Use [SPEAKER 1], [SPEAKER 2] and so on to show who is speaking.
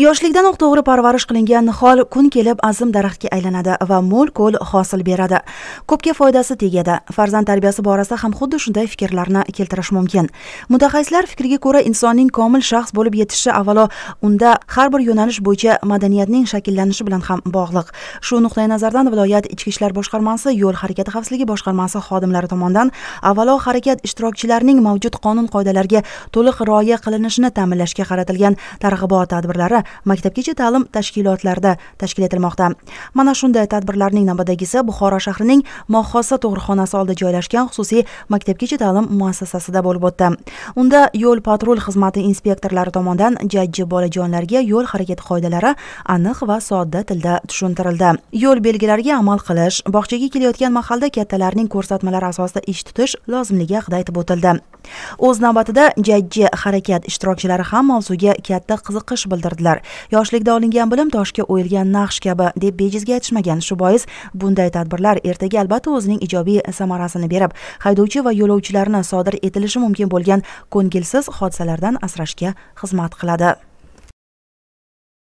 [SPEAKER 1] yoshlikdanoq to'g'ri parvarish qilingan nihol kun kelib azim daraxtga aylanadi va mo'l ko'l hosil beradi. Ko'pga foydasi tegadi. Farzand tarbiyasi borasida ham xuddi shunday fikrlarni keltirish mumkin. Mutaxassislar fikriga ko'ra insonning komil shaxs bo'lib yetishi avvalo unda har bir yo'nalish bo'yicha madaniyatning shakllanishi bilan ham bog'liq. Shu nuqtai nazardan viloyat ichki ishlar boshqarmasi yo'l harakati xavfsizligi boshqarmasi xodimlari tomonidan avvalo harakat ishtirokchilarining mavjud qonun qoidalariga to'liq rioya qilinishini ta'minlashga qaratilgan targ'ibot tadbirlari maktabgacha ta'lim tashkilotlarida tashkil etilmoqda. Mana shunday tadbirlarning navbatdagisi buxoro shahrining mohhosa tug'ruqxonasi oldida joylashgan xususiy maktabgacha ta'lim muassasasida bo'lib o'tdi. Unda yo'l patrul xizmati inspektorlari tomonidan jajji bolajonlarga yo'l harakati qoidalari aniq va sodda tilda tushuntirildi. Yo'l belgilariga amal qilish bog'chaga kelayotgan mahalda kattalarning ko'rsatmalari asosida ish tutish lozimligi haqida aytib o'tildi. O'z navbatida jajji harakat ishtirokchilari ham mavzuga katta qiziqish bildirdilar. Yoshlikda olingan bilim toshga o'yilgan naqsh kabi deb bejizga aytishmagan shu bois bunday tadbirlar ertaga albatta o'zining ijobiy samarasini berib haydovchi va yo'lovchilarni sodir etilishi mumkin bo'lgan ko'ngilsiz hodisalardan asrashga xizmat qiladi.